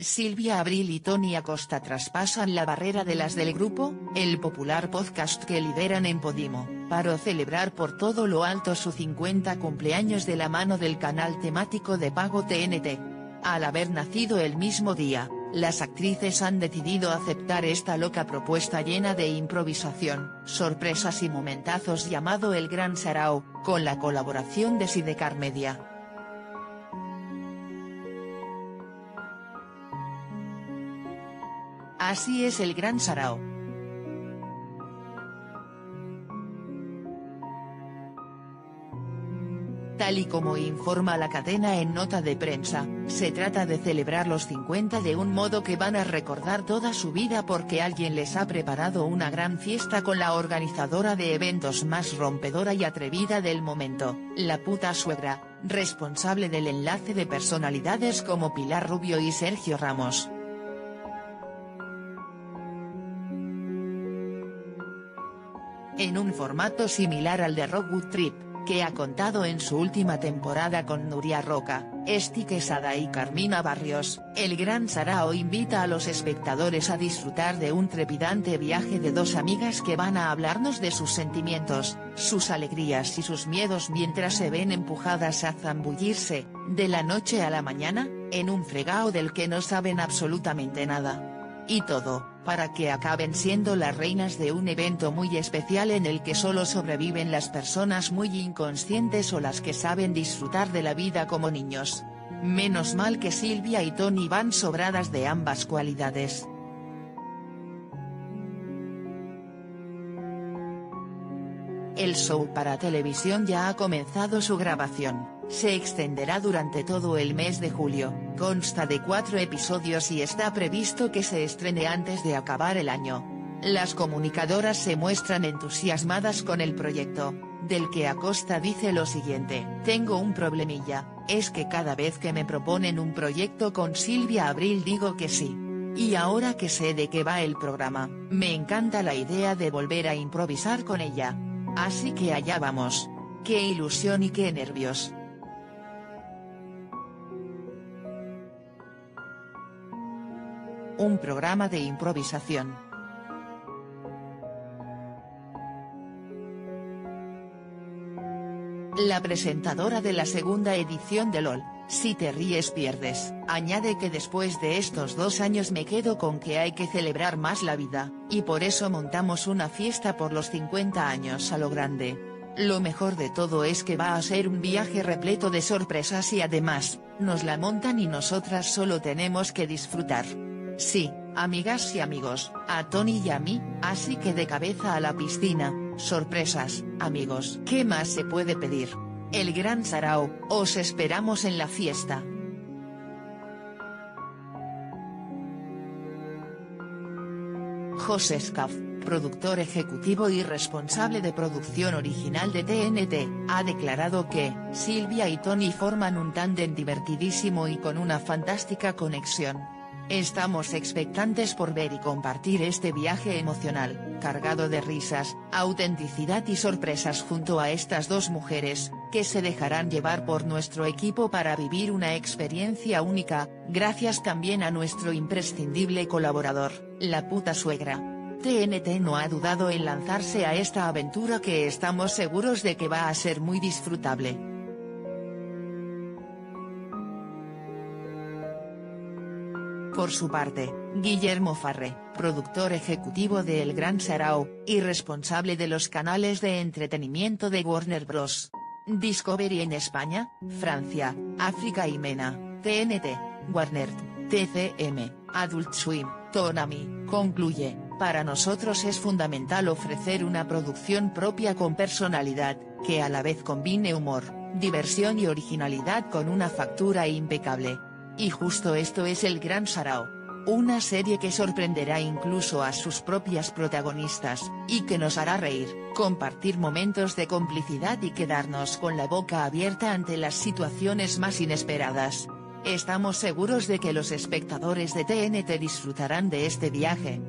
Silvia Abril y Tony Acosta traspasan la barrera de las del grupo, el popular podcast que lideran en Podimo, para celebrar por todo lo alto su 50 cumpleaños de la mano del canal temático de pago TNT. Al haber nacido el mismo día, las actrices han decidido aceptar esta loca propuesta llena de improvisación, sorpresas y momentazos llamado El Gran Sarao, con la colaboración de Sidecar Media. Así es el Gran Sarao. Tal y como informa la cadena en nota de prensa, se trata de celebrar los 50 de un modo que van a recordar toda su vida porque alguien les ha preparado una gran fiesta con la organizadora de eventos más rompedora y atrevida del momento, la puta suegra, responsable del enlace de personalidades como Pilar Rubio y Sergio Ramos. En un formato similar al de Rockwood Trip, que ha contado en su última temporada con Nuria Roca, Esti Quesada y Carmina Barrios, el Gran Sarao invita a los espectadores a disfrutar de un trepidante viaje de dos amigas que van a hablarnos de sus sentimientos, sus alegrías y sus miedos mientras se ven empujadas a zambullirse, de la noche a la mañana, en un fregao del que no saben absolutamente nada. Y todo, para que acaben siendo las reinas de un evento muy especial en el que solo sobreviven las personas muy inconscientes o las que saben disfrutar de la vida como niños. Menos mal que Silvia y Tony van sobradas de ambas cualidades. El show para televisión ya ha comenzado su grabación. Se extenderá durante todo el mes de julio, consta de cuatro episodios y está previsto que se estrene antes de acabar el año. Las comunicadoras se muestran entusiasmadas con el proyecto, del que Acosta dice lo siguiente, tengo un problemilla, es que cada vez que me proponen un proyecto con Silvia Abril digo que sí. Y ahora que sé de qué va el programa, me encanta la idea de volver a improvisar con ella. Así que allá vamos. Qué ilusión y qué nervios. Un programa de improvisación. La presentadora de la segunda edición de LOL, Si te ríes pierdes, añade que después de estos dos años me quedo con que hay que celebrar más la vida, y por eso montamos una fiesta por los 50 años a lo grande. Lo mejor de todo es que va a ser un viaje repleto de sorpresas y además, nos la montan y nosotras solo tenemos que disfrutar. Sí, amigas y amigos, a Tony y a mí, así que de cabeza a la piscina, sorpresas, amigos. ¿Qué más se puede pedir? El Gran Sarao, os esperamos en la fiesta. José Scaff, productor ejecutivo y responsable de producción original de TNT, ha declarado que, Silvia y Tony forman un tándem divertidísimo y con una fantástica conexión. Estamos expectantes por ver y compartir este viaje emocional, cargado de risas, autenticidad y sorpresas junto a estas dos mujeres, que se dejarán llevar por nuestro equipo para vivir una experiencia única, gracias también a nuestro imprescindible colaborador, la puta suegra. TNT no ha dudado en lanzarse a esta aventura que estamos seguros de que va a ser muy disfrutable. Por su parte, Guillermo Farré, productor ejecutivo de El Gran Sarao, y responsable de los canales de entretenimiento de Warner Bros. Discovery en España, Francia, África y Mena, TNT, Warner, TCM, Adult Swim, Tonami, concluye, para nosotros es fundamental ofrecer una producción propia con personalidad, que a la vez combine humor, diversión y originalidad con una factura impecable. Y justo esto es el Gran Sarao. Una serie que sorprenderá incluso a sus propias protagonistas, y que nos hará reír, compartir momentos de complicidad y quedarnos con la boca abierta ante las situaciones más inesperadas. Estamos seguros de que los espectadores de TNT disfrutarán de este viaje,